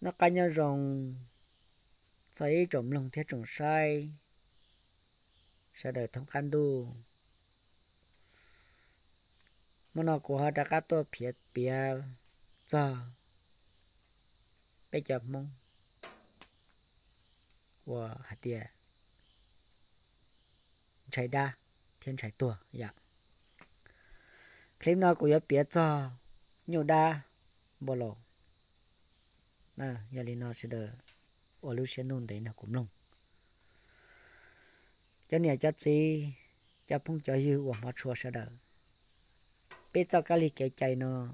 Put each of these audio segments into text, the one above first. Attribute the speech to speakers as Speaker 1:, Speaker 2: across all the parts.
Speaker 1: nó cá nhân rồng xây trộm lòng thiết trồng sai. Sẽ đời thông can đu. Mà nó của họ đã cá to phía phía giờ. Bây giờ mong. Của hạt tiền chạy đa. Thiên chạy tua dạ. Clip nó của biết cho. Nhiều đa. Bò na nè giờ nó sẽ được ở lúc sẽ nôn đấy nó cũng nông cho nên chắc gì cho phong cho yêu của mà chua sẽ được biết cho cái lý cái chạy nó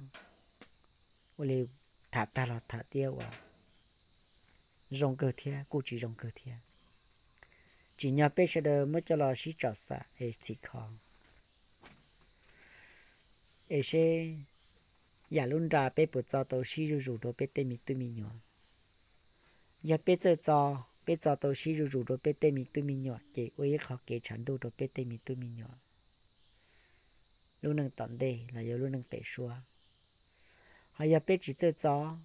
Speaker 1: ở đây thả ta là thả tiêu à rong cơ thia cô chỉ rong cơ thia. Chỉ nhà biết sẽ được mới cho là sĩ trọ sa hay sĩ khó. Ấy sẽ nhà luôn ra bé bộ cho tàu xí rù rù đồ bé tê mi tụi mi nhỏ nhà bé cho cho bé cho tàu xí rù rù đồ bé tê mi tụi mi nhỏ chỉ ôi khó kế chẳng đồ đồ bé tê mi tụi mi nhỏ luôn nâng tận đây là giờ luôn nâng bể xua hay nhà bé chỉ cho cho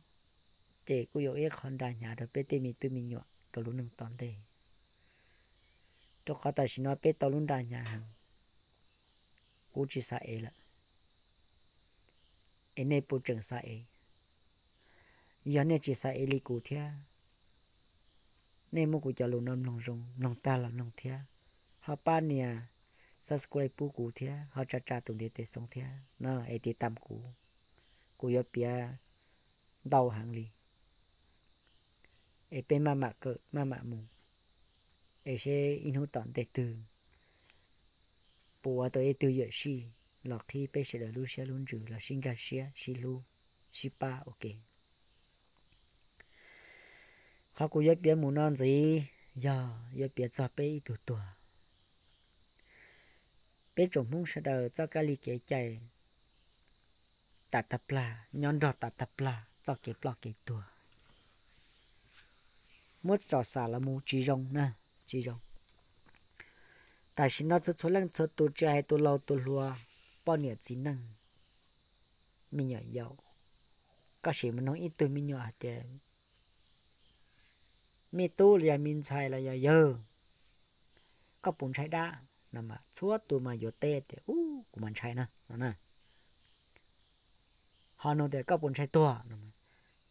Speaker 1: chỉ có yếu con đại nhà đồ bé tê mi tụi mi nhỏ đồ luôn nâng tận đây cho khó ta chỉ nói bé tàu luôn đại nhà hàng cú chỉ sai là em này bộ trưởng sai giờ này chỉ e li cụ thia nên mua cụ cho lu nông nông rong nông ta là nông thia họ pa nia subscribe pu cụ thia họ cha cha tụng để để song thia nó e đi tam cụ cụ yo pia đau hàng li. E pe ma ma cỡ ma ma mu. E sẽ in hữu tận để từ bùa tới từ giờ gì là khi bé sẽ là lu sẽ luôn trừ là sinh ra sẽ xí lu xí ba ok. Họ cũng biết biết muốn ăn gì? Giờ giờ biết cho bé tụ tụ bé trồng mông sẽ đợi cho cái ly kế chạy. Tạt tập là nhon đọt tạt tập là, cho cái blog cái tụ mất trò xả là mu chỉ rong nè chỉ rong tại sao nó cho số lần cho tụ chạy tụ lâu tụ lùa bao nhiêu chỉ năng? Mình nhỏ giàu có gì mình nói ít tôi mình nhỏ thì mình tu là mình xài, là giờ giờ. Có bún xài đa nằm mà suốt tôi mà vô tê thì u của mình xài nè nè họ nói để có bún xài to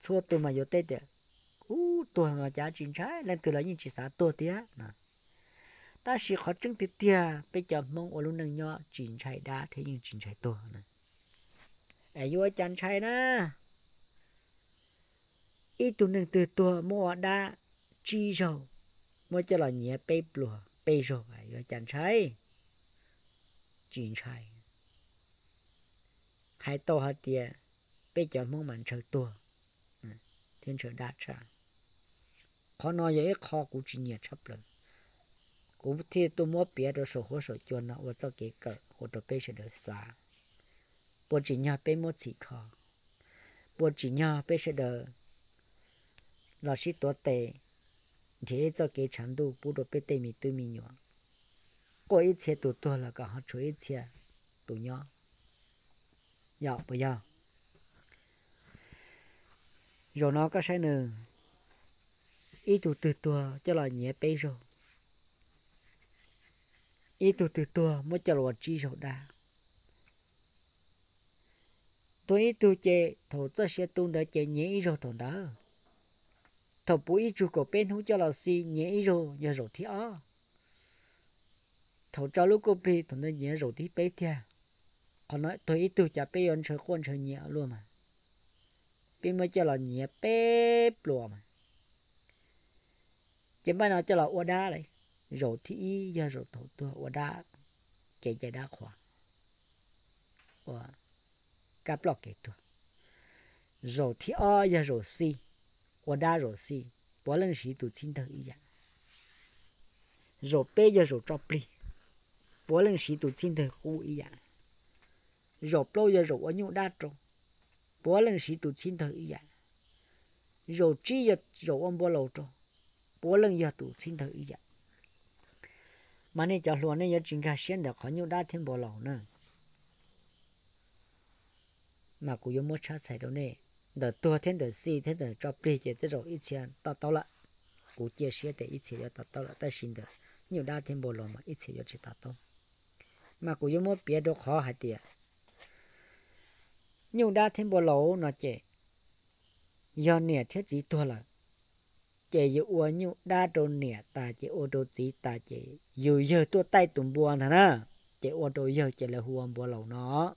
Speaker 1: suốt tôi mà vô tê thì u tôi mà giá chính trái. Lên từ là những chỉ xã to tía nè. Ta chỉ khó chứng tiết tia bây giờ mong ở luôn nâng nhỏ chín chạy đá thế nhưng chín chạy to nè ai vô chăn chạy nè ít tu nâng từ to mua đá chi rồi mua cho là nhẹ bê lùa bê rồi ai vô chăn chạy chín chạy hai to hai tia bây giờ mong mình chơi to thiên trời đá cha khó nói vậy khó cũng chỉ nhẹ chấp lần cũng thì tôi mua bia rồi sổ hồ sổ chuồn nó và cho cái cờ hồ đồ bê sẽ được xa bộ chỉ nhà bê mua chỉ khó bộ chỉ nhà bê sẽ được là sĩ tổ tệ thì cho cái chẳng đủ bộ đồ bê tê mì tư mì nhỏ có ít xe tụ tôi là cả họ chú ít xe tụ nhỏ dạo bây giờ rồi nó có sai nữa ý tụ từ tua cho là nhẹ bê rồi ít tu từ tua mới cho lo chi sầu đa tôi ít tu chè thầu cho sẽ tu đã chè nhẹ rồi thằng đó thầu bố ít chú cổ bên hú cho là si nhẹ rồi nhờ rồi thì ó. Thầu cho lúc cô bị thằng nó nhẹ rồi thì bé thia. Còn nói tôi ít tu chả bé ăn chơi quan chơi nhẹ luôn mà. Bên mới cho là nhẹ bé luôn mà. Chỉ bao nào cho là ô đá đấy rồi thì giờ rồi thổ tua và đã kể giờ đã khóa và cáp lọc kể tua rồi thì ở giờ rồi si. Và đã rồi si. Bỏ lần sĩ tụ chính thơ ý rồi bây giờ rồi cho pli bỏ lần sĩ tụ chính thơ khu ý dạng rồi bao giờ rồi ở đa trâu bỏ lần sĩ tụ chính thơ ý dạng rồi chỉ giờ rồi ông bỏ lâu trâu bỏ lần giờ tụ chính thơ ý dạng mà nên cho luôn nên nhớ chính cả xuyên được khó nhiều đa thiên bộ lẩu nữa mà cũng có một cha xảy đâu nè đợt tua thêm đợt si thêm đợt cho bê chế tới rồi ít tiền tao tao lại cũng chia sẻ để ít tiền tao tao lại tới xin được nhiều đa thêm bộ lòng mà ít tiền chỉ tao tao mà cũng yêu mua bia đâu khó hạt tiền nhiều đa thêm bộ lẩu nó chế giờ nè thiết gì tua là chế yu ua nhu đa trô nè ta chế ô đồ gì ta chế yu yu tua tay tụm buồn hả na chế ô đồ yu chế là huồng bộ lâu nó.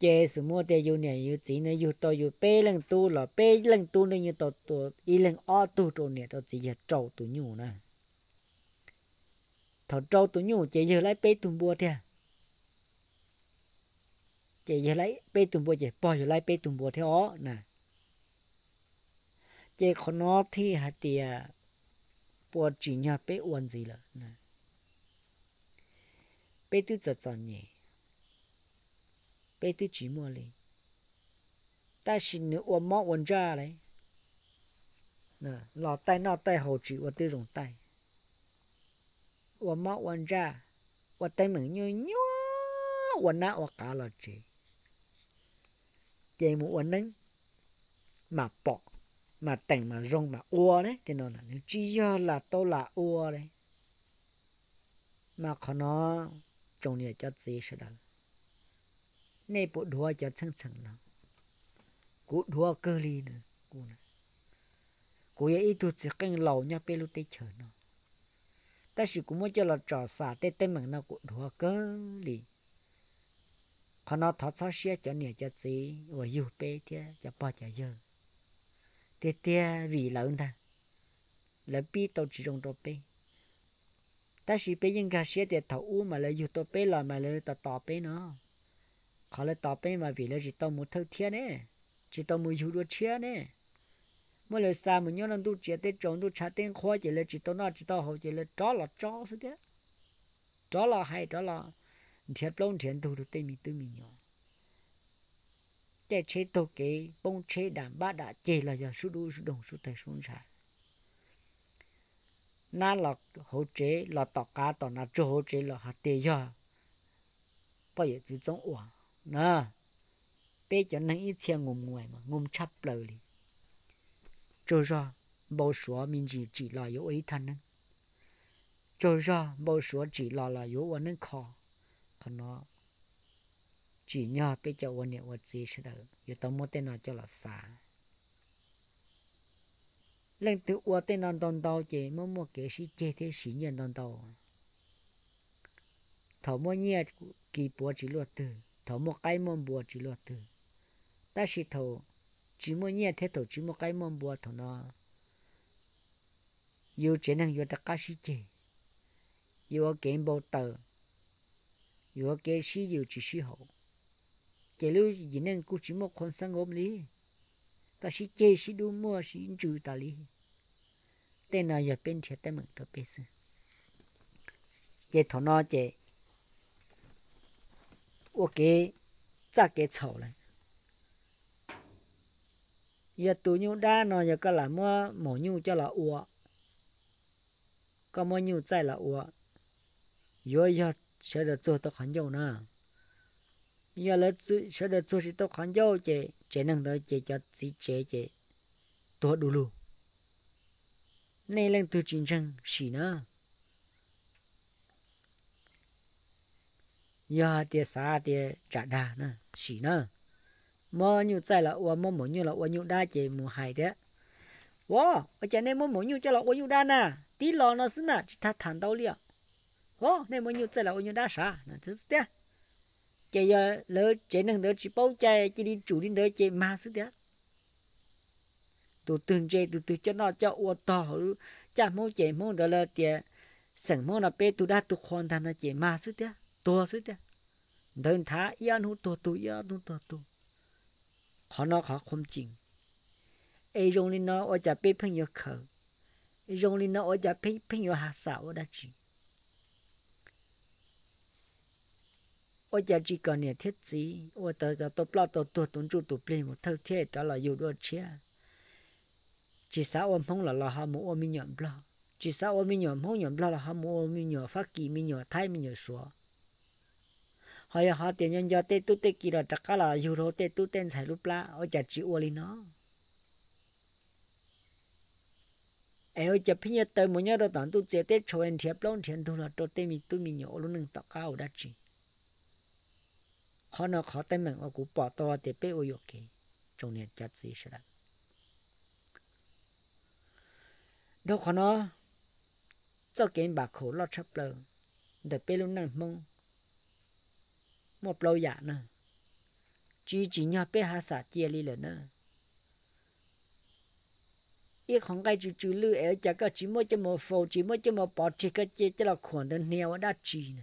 Speaker 1: Chế sự mua tê yu nè yu chỉ nè yu to yu bê lăng tu, lò bê lăng tu nè yu to tu y lăng o tu trô nè to chỉ yu trâu tu nhủ nè. Thọ trâu tu nhủ chế yu lại bê tụm bùa thế chế yu lại bê tụm bùa chế bò yu lại bê tụm bùa thế ó nè chế khó nó thì hạt tìa bùa chỉ nhà bế uốn gì là bế tư giật giật nhỉ. Bế tư chỉ mua lên ta xin nữa ôm mọ ôm ra đấy. Nè, lò tay nọ tay hồ chỉ ôm tư dùng tay. Ôm mọ ôm ra ôm tay mình như nhó ôm nã ôm cả là chỉ chế một ôm nâng, mà bỏ mà tỉnh mà rong mà ua đấy. Thì nó là chỉ do là tôi là ua đấy. Mà khó nó trồng nhiều cho gì sẽ đó nay bộ đua cho chân chân nó cú đua cơ li nữa, cú này. Cú ấy ít tụt chỉ cần lâu nha bê lúc tê chờ nó. Ta chỉ cũng muốn cho là trò xả tê tê mình nó cú đua cơ li khó nó thoát sao xe cho nhà cho gì và yêu bê thế cho bao cho giờ tê tê vì lớn ta là bi tàu chỉ trong tàu bê ta chỉ bê nhưng cái xe để tàu u mà là yêu tàu bê là mà là tàu tàu bê nó họ là tàu bê mà vì là chỉ tàu một thâu thiên nè chỉ tàu một chú đua chia nè mà là xa mà nhóm lần tu chia tới trồng tu trả tiền khoa chỉ là chỉ tàu nó chỉ tàu hậu chỉ là chó là chó thôi đấy chó là hay chó là thiệt lâu thiệt tu được tên mình tư mình nhỏ chế chế tổ kế bông chế đảm ba đã chế là giờ số đu số đồng số tài số trả na là hỗ chế là tỏ cá tỏ na chỗ hỗ chế là hạt tiền giờ bây giờ chỉ trong ủa nè bây giờ nên ít tiền ngum ngoài mà ngum chắp lời đi cho ra bao số mình chỉ chỉ là yếu ấy thân nên cho ra bao số chỉ là là yếu anh nên khó còn nó chỉ nhờ bây giờ vấn đề vật gì sẽ được yếu tao muốn tên nào cho là xa lên từ ua tên nào đòn đầu chỉ mua mua cái gì chế thế xí nhân đòn đầu thầu mua nhẹ kỳ bùa chỉ luật từ thầu mua cái môn bùa chỉ luật từ ta chỉ thầu chỉ mua nhẹ thế thầu chỉ mua cái môn bùa thầu nó yêu chế năng yêu tất cả sĩ chế yêu cái bầu tờ yêu cái sĩ yêu chỉ sĩ hậu cái lưu gì nên cũng chỉ một con sang ôm lý ta sĩ chế sĩ đu mua sĩ trừ ta lý tên nào giờ bên chế tên mình đó bên sư cái thầu nó chế ok za cái chậu này giờ tụ nhu đa nó giờ cái là mua mỏ nhu cho là ua có mua nhu chạy là ua giờ giờ sẽ được做到很久呢 giờ là sẽ được做是到很久这这能的这叫自这这多đủ luôn này lần từ chiến tranh xí nữa giờ thì xa thì trả đà nè xí nè mò nhu tại là ua mò mò nhu là ua nhu đa chỉ mù hại đấy wow ở trên này mò mò nhu cho là ua nhu đa nè tí lò nó xí nè chỉ ta thằng đâu liền ô này mò nhu tại là ua nhu đa sao nè thứ thế Chị giờ lỡ chỉ nâng đỡ chị bao chạy chị đi chủ đi đỡ chị mà xí thế tụ từng chơi tụ từ cho nó cho ô to cha mò chỉ mò đó là tiền sẵn mò là bé tụ đã tụ khoan thằng là chỉ mà xí thế to xí thế đơn thá yên hút tua tu yên hút tua tu khó nó khó không chính ai dùng lên nó ở chả bé phun nhiều khờ. Ai dùng lên nó ở chả bé phun nhiều hạ sạo ở đó chỉ ở chỉ thiết một là chỉ ông là ông chỉ ông không là ông phát thay tiền là tu ở nó ai ở tới một nhớ đó tận tu chế tê cho anh thiệp long thiền tu là cho tê mi tu mi nhỏ luôn nâng tao cao đã chỉ khó nó khó tên mình ở cụ bỏ to để bé ô yok kì trong này chặt gì sẽ đặt đâu khó nó cho cái bà khổ lo chấp lờ để bé luôn nâng mông một lâu dạ nữa chỉ chỉ nhau bé hạ xả chia đi là nữa ít không cái chú chú lư ở chả có chỉ mỗi cho một phô chỉ mỗi cho một bỏ chỉ cái chỉ cho là khoản đơn neo đã chỉ nữa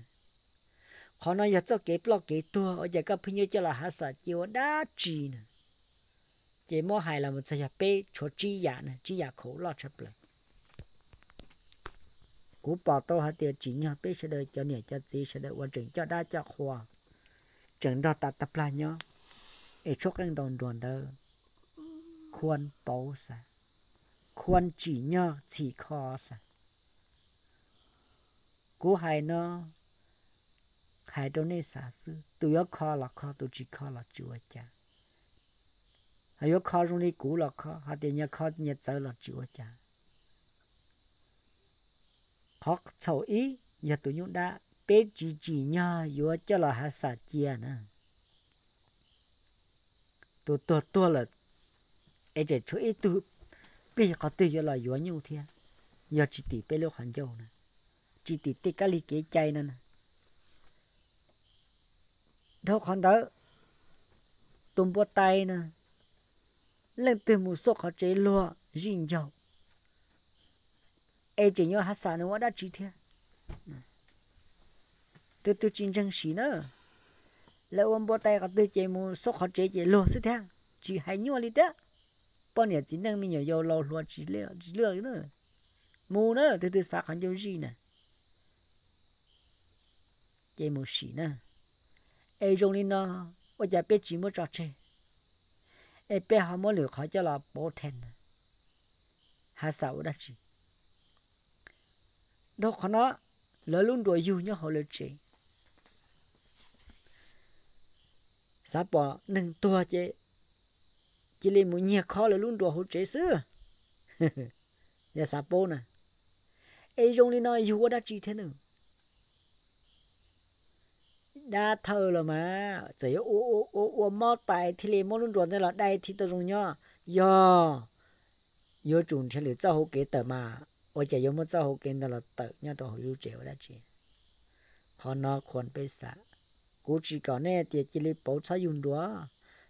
Speaker 1: họ nói giờ cho cái blog cái tua ở giờ các phim cho là hát xả chiều đã chi nè. Chỉ mỗi hai là một cái bé cho chỉ giả nè chỉ giả khổ lo chấp lại cú bỏ tôi hạt tiền chỉ nhau bé sẽ đợi cho nhảy cho gì sẽ đợi hoàn chỉnh cho đa cho khoa chẳng đó ta tập lại nhá ấy chốt anh đòn đòn đó. Khuôn bầu sa khuôn chỉ nhau chỉ khó sa cú hai nó hai đôi này xa sư tôi nó khó là khó tôi chỉ khó là chúa cha hay có khó trong này cũ là khó hay tiền nhà khó nhà trở là chúa cha khó sầu ý giờ tôi nhung đã bé chỉ chỉ nhà yếu cho là hạ xả chia nè tôi tôi tôi là ấy chỉ cho ít tu bé có tu yếu là yếu nhiều thế giờ chỉ tỷ bé lúc hành dâu nè chỉ tỷ tê cái ly kế chay nè đâu còn đó tôm bò tay nè. Lên từ mù sốt họ chế lúa rình dầu. Ai chỉ nhớ hát xả nữa, đã chỉ thế. Từ từ chiến chân xí nữa. Lỡ ông bố tay gặp từ chế mù sốt họ chế chế lúa sự thế. Chỉ hay nhua đi đó bao nhiêu chỉ năng mình nhớ nhiều lâu lúa chỉ lừa chỉ lừa nữa. Mù nữa, từ từ sát hắn dầu gì nè. Chế mù xí nữa ai trong đi nó bây giờ biết chỉ muốn trò chơi ai biết họ muốn lừa khỏi cho là bố thèn hà sao đó chứ, đâu có nó lỡ luôn đuổi dù nhá họ lừa chơi sao bỏ nâng tua chứ chỉ lấy một nhà khó là luôn đùa hỗ trợ xưa giờ sao bỏ nè ai trong đi nói yêu đã chi thế nữa đã thơ rồi mà. Chỉ ô ô ô ô mò bài thì lấy mò luôn rồi nên là đây thì tôi dùng nhá. Yo yo chuẩn thì lấy cho hỗ kế tờ mà. Ôi chỉ yo một cho học kế đó là tờ nhá đó hỗ trợ đã chứ, họ nó còn bây giờ cú chỉ có nè thì chỉ lấy bảo cha dùng đó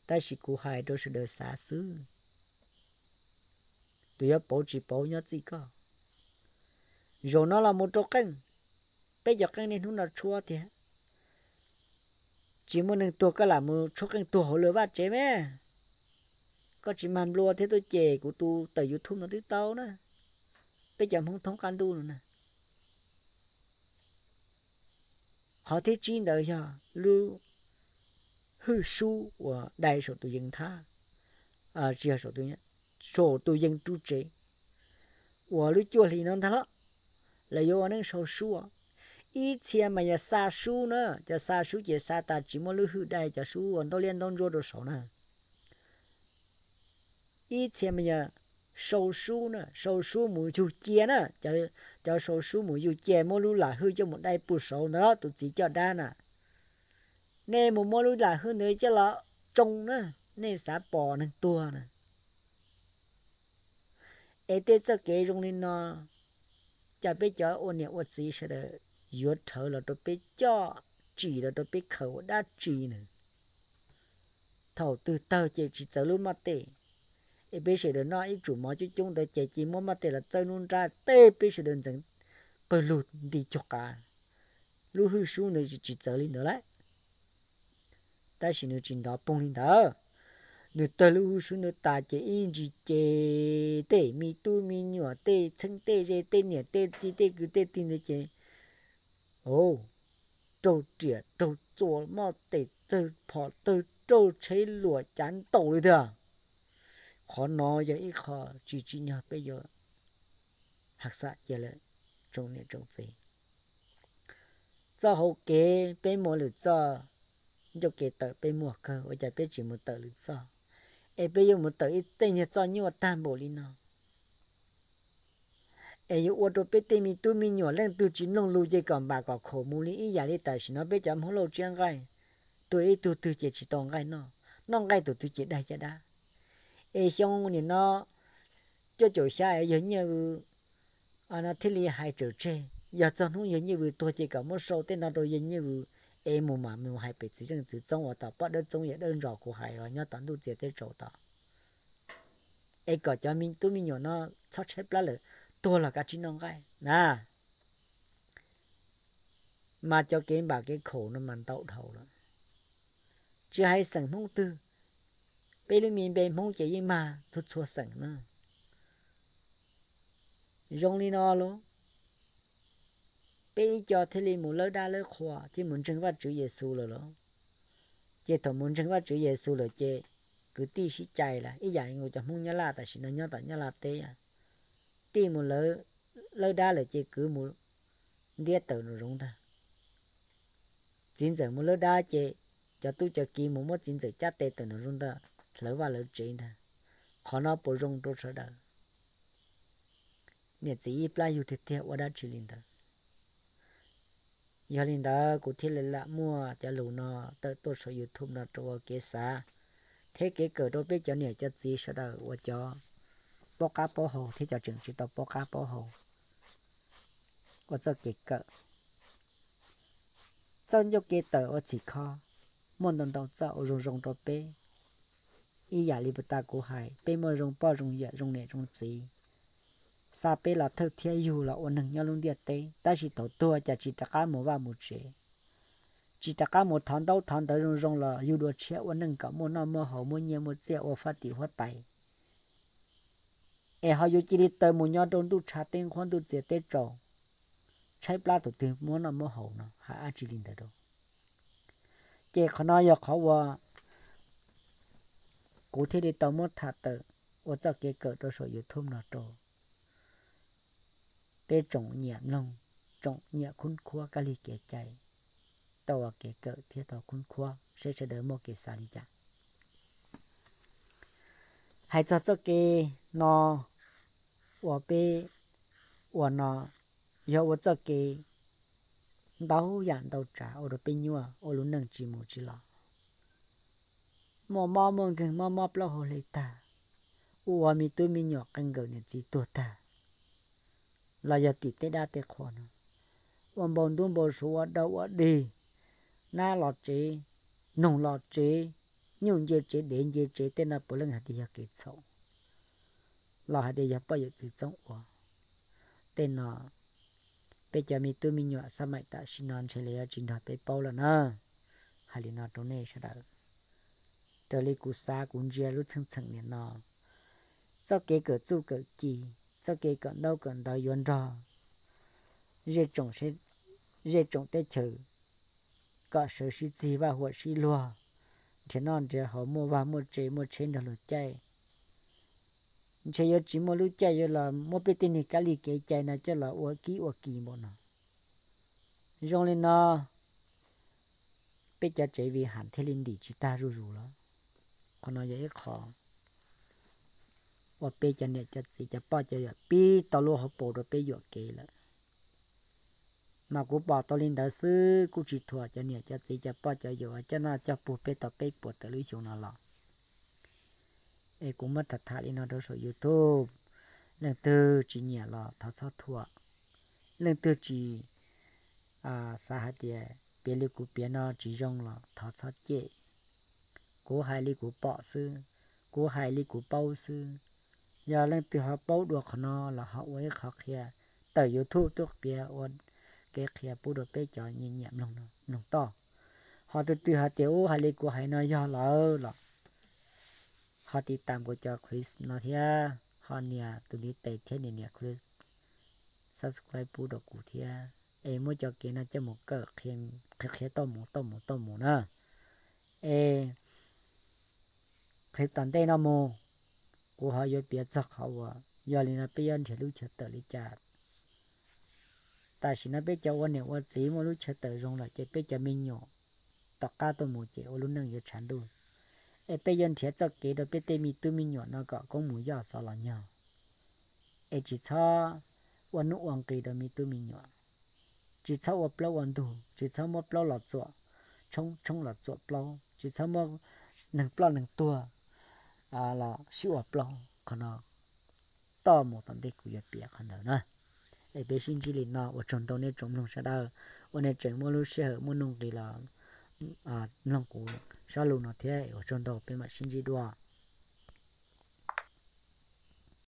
Speaker 1: ta chỉ cú hai đó sẽ được xa xứ. Tụi nó bảo chỉ bảo nhớ chỉ có. Rồi nó là một chỗ canh bây giờ canh nên nó là chua thì chỉ muốn nâng tua cái là một chỗ cái tua hồ lửa bát chế mẹ. Có chỉ màn lúa thế tôi chè của tu từ youtube nó tới tao nữa bây giờ không thống can tu nữa nè. Họ thế chín đời cho lưu hư su và đại số tu dân tha. À chỉ số tu nhé. Số tu dân tu chế và lưu chùa thì nó thà là do nên số su à ít chia mà nhà xa su nữa giờ xa su chỉ xa ta chỉ muốn lưu hữu đại giờ su còn tôi liên đông rồi đồ số nữa ít chia mà nhà sâu su nữa sâu su mù chu chia nữa giờ giờ sâu su mù chu chia mua lưu là hư cho một đại bù sâu nữa tụi chỉ cho đa nè nè một mua lưu là hư nữa cho là trông nữa nè xả bò nè tua nè ấy tết cho cái trong nên nó cho biết cho ôn nhẹ ôn gì sẽ được yuột thở là tôi biết cho, chỉ là tôi biết khẩu đã chỉ nữa. Thầu từ tờ chỉ chỉ chờ luôn mà tệ e bây giờ nó ít chủ mà chú chúng tôi, chỉ chỉ muốn mà tệ là chơi luôn ra tê bây giờ đơn giản bờ lụt đi cho cả. Lũ hư su này chỉ chỉ chờ lên nữa đấy. Ta chỉ nó chỉ đó bông lên đó nếu tới lưu hư xuống nó ta chỉ in chỉ chế tê. Mi tu mi nhỏ tê chân tê, dê tê, nhẹ tê chỉ tê, cứ tê, tin đấy chứ ồ, trâu trẻ, trâu trâu chế chán đi à? khó nói vậy ít khó. Chỉ chỉ nhớ bây giờ. Học xã giờ là trong này trong gì cho hậu kế bên mỗi lượt cho. Cho tờ bê mua cơ ở nhà bê chỉ một tờ lực sao em bây giờ một tờ ít tên như cho nhiều tan bộ đi nào ấy yêu ô tô bê tên mi tu mi nhỏ lên tu chỉ nông lưu dây còn bà có khổ mu li ý giả đi tờ nó bê chấm không lâu chuyện gai. Tôi ấy e tu tu chỉ chỉ tông gai nó nông gai tu tu chỉ đại e cho đã ấy xong thì nó cho chỗ xa ấy e giống như anh nó thiết lý hai trở trên giờ cho nó giống như tôi chỉ có một số thế nó tôi giống như em mà mình hay bị chỉ chân chỉ trong ở đó bắt được đơn rõ của hai rồi nhớ tận đủ chỉ để chỗ đó ai có cho mình tu mi nhỏ nó sắp xếp lại rồi tôi là cái chính ông cái nè mà cho cái bà cái khổ nó mình tậu thầu đó. Chứ hay sẵn mong tư. Bây giờ mình bên mong chỉ mà tôi chua sẵn nữa rong đi nó luôn bây giờ thế li muốn lỡ đa lỡ khóa thì muốn chứng phát chữ Giêsu rồi đó chỉ thằng muốn chứng phát chữ Giêsu rồi chỉ cứ tí sĩ chạy là ý dạy người cho muốn nhớ là tại sao nó nhớ tại nhớ là tê à tí muốn lỡ lỡ đa là chỉ cứ muốn điết tờ nó rung ta. Chính giờ muốn lỡ đa chỉ cho tôi cho kỳ muốn mất chính giờ chắc tê tờ nó rung ta lỡ và lỡ trên ta. Khó nó bổ rung tôi sợ đâu nè chỉ ít lại yêu thiệt thiệt ở đã chỉ linh ta. Giờ linh đó cụ thiết là lạ mua cho lù nó tới tôi số youtube nó cho cái xa thế cái cờ đó biết cho nè cho gì sau đó ở cho bó cá bó hồ thì cho trường chỉ tao bó cá bó hồ có cho cái cỡ chân cho cái tờ ở chỉ kho môn đồng đồng cho ở rung rong đó bê ý giả li ta cố hải bê mơ rung bó rung dạ rung nè rung gì sa bê là thơ thiên yêu là ổn nâng nhau luôn điệt tê ta chỉ tổ tua chả chỉ trả cá một và một chế chỉ trả cá một tháng đâu tháng tới rung rung là yêu đồ chế ổn nâng cả một năm một hậu một nhiều một chế ở phát tỷ hoa tài ai họ yêu chỉ đi tới mua nhau trong tu trà tên khoan tu dễ tết trầu trái pla tu tiền muốn là mua hầu nó hạ ăn chỉ đi tới đâu chỉ khó nói giờ khó qua cụ thể đi tao muốn thả tự ô cho cái cỡ đó số yêu thơm nó trầu để trồng nhẹ nông trồng nhẹ khôn khua cái ly kế chạy tao cái cỡ thì tao khôn khua sẽ sẽ đỡ một cái xa đi chạy chả hay cho cho cái nó và bé và nó giờ và cho cái đau dạng đau trả ở đó bên nhua ở lúc nâng chỉ một chỉ lo mò mò mò gần mà mà bao hồ lấy ta và mi tôi mi nhỏ căng người này chỉ tuổi ta là giờ tịt tê đa tê khó nữa Ông bồn tuôn bồn số đâu ở đi na lọt chế nông lọt chế nhung giờ chế đến giờ chế tên là bố lưng hạt địa kỳ sầu là hạt địa bao giờ chỉ trong quá tên là bây giờ mình tu mình nhọ sao mày ta xin non chơi lấy chính thật bây bao là nè hay là nó trong này sẽ được tới lại cú sa cũng chia lúc chân chân này nó cho cái cửa chu cửa kỳ cho cái cửa đâu cửa đó yuan ra dễ trồng sẽ dễ trồng tết chờ có sự gì và hoặc sĩ lúa chỉ non chỉ họ mua vào mua chỉ mua chỉ được lụt chạy chỉ có chỉ mua lụt chạy giờ là mua biết tin thì cái gì cái chạy này cho là uổng kí uổng kí một nó rồi lên nó biết cho chỉ vì hạn thế linh đi chỉ ta rù rù đó còn nó dễ khó và bây giờ này chỉ chỉ bao giờ bây tao luôn học bổ rồi bây giờ kỹ lại mà cô bảo tôi lên đó sư cũng chỉ thua cho nhiều cho gì cho bao cho nhiều cho nó cho bù bê tao bê bù tao lưu xuống nó lọ. Ấy cũng mất thật thà lên nó đâu số youtube. Lần thứ chỉ nhẹ lọ thao sao thua. Lần thứ chỉ à xa hạt địa bê lưu cô bê nó chỉ rong lọ thao sao chê. Cô hai lý cô bảo sư cô hai lý cô bảo sư giờ lần tư họ bao được nó là họ ấy khó kia, tại youtube tôi bia ôn cái khía bù được bé cho nhẹ nhẹ lòng lòng to họ từ từ họ tiểu hay lấy của hay nói do lỡ là họ đi tạm của cho Chris nó thia họ nè từ đi tệ thế này nè Chris subscribe bù được cụ thia em muốn cho kia nó cho một cái khiên cái khiên to một to một to một nữa ê clip tận đây nó mù của họ yêu biết chắc họ và giờ liền nó bây giờ thì lúc chết tới chả ta xin nói biết cho quan niệm quan chỉ mà lúc chơi tự rồi, là chỉ biết cho mình nhỏ tất cả tôi muốn chỉ ôn năng yếu chán đuôi ê bây giờ thiệt cho cái đó biết tên mi tôi mình nhỏ nó có công mua giò sao là nhau ê chỉ cho quan nụ quan cái đó mi tôi mình nhỏ chỉ cho quan bao quan đủ chỉ cho một bao lọt chuột trong trong lọt chuột bao, chỉ cho một nâng bao nâng tua à là siêu plau còn nó to một tấm đế của việc bịa còn nữa ai bé sinh chỉ lìn nọ và trồng tàu nên trồng lòng sa đờ và nên trồng mua lúa xe mua nông thì là à lòng cũ sa lù nó thế và trồng tàu bên mặt sinh chỉ đua.